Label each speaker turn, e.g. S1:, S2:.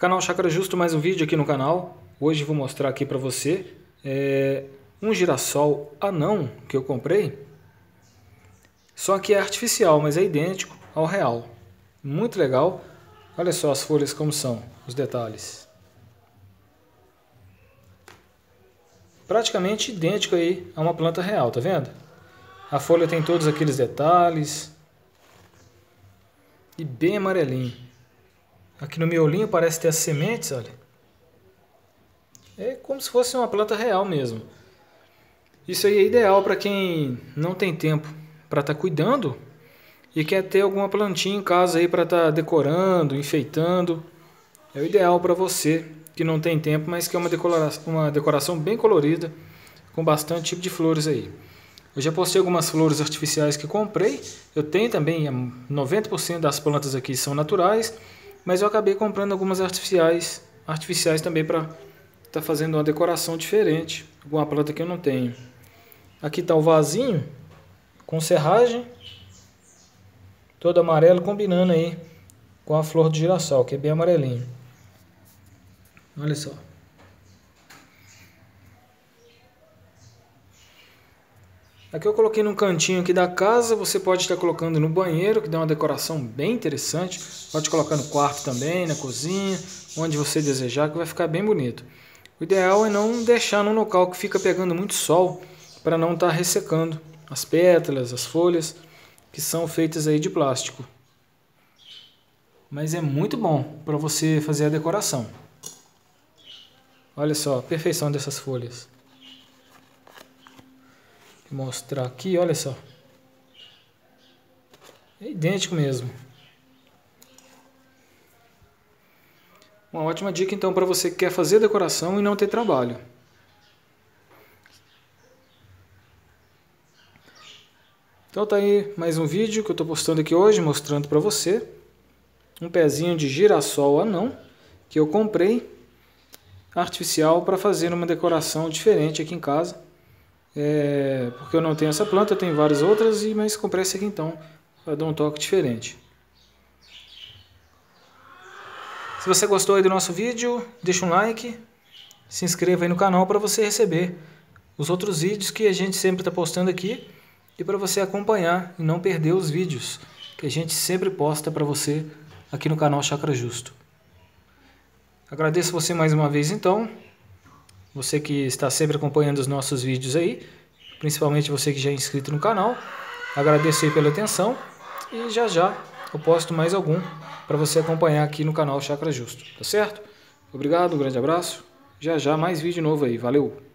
S1: Canal Chakra Justo, mais um vídeo aqui no canal. Hoje vou mostrar aqui para você é, um girassol anão que eu comprei. Só que é artificial, mas é idêntico ao real. Muito legal. Olha só as folhas como são, os detalhes. Praticamente idêntico aí a uma planta real, tá vendo? A folha tem todos aqueles detalhes. E bem amarelinho. Aqui no miolinho parece ter as sementes, olha. É como se fosse uma planta real mesmo. Isso aí é ideal para quem não tem tempo para estar tá cuidando e quer ter alguma plantinha em casa aí para estar tá decorando, enfeitando. É o ideal para você que não tem tempo, mas que é uma decoração, uma decoração bem colorida, com bastante tipo de flores aí. Eu já postei algumas flores artificiais que comprei. Eu tenho também, 90% das plantas aqui são naturais, mas eu acabei comprando algumas artificiais, artificiais também para estar tá fazendo uma decoração diferente. Alguma planta que eu não tenho. Aqui está o vasinho com serragem, todo amarelo, combinando aí com a flor de girassol, que é bem amarelinho. Olha só. Aqui eu coloquei num cantinho aqui da casa, você pode estar colocando no banheiro, que dá uma decoração bem interessante. Pode colocar no quarto também, na cozinha, onde você desejar, que vai ficar bem bonito. O ideal é não deixar num local que fica pegando muito sol, para não estar ressecando as pétalas, as folhas, que são feitas aí de plástico. Mas é muito bom para você fazer a decoração. Olha só a perfeição dessas folhas. Mostrar aqui, olha só. É idêntico mesmo. Uma ótima dica então para você que quer fazer decoração e não ter trabalho. Então tá aí mais um vídeo que eu estou postando aqui hoje, mostrando para você um pezinho de girassol anão que eu comprei artificial para fazer uma decoração diferente aqui em casa. É, porque eu não tenho essa planta, eu tenho várias outras, e mas comprei essa aqui então, para dar um toque diferente. Se você gostou aí do nosso vídeo, deixa um like, se inscreva aí no canal para você receber os outros vídeos que a gente sempre está postando aqui e para você acompanhar e não perder os vídeos que a gente sempre posta para você aqui no canal Chakra Justo. Agradeço você mais uma vez então você que está sempre acompanhando os nossos vídeos aí, principalmente você que já é inscrito no canal. Agradeço aí pela atenção e já já eu posto mais algum para você acompanhar aqui no canal Chakra Justo, tá certo? Obrigado, um grande abraço. Já já mais vídeo novo aí, valeu!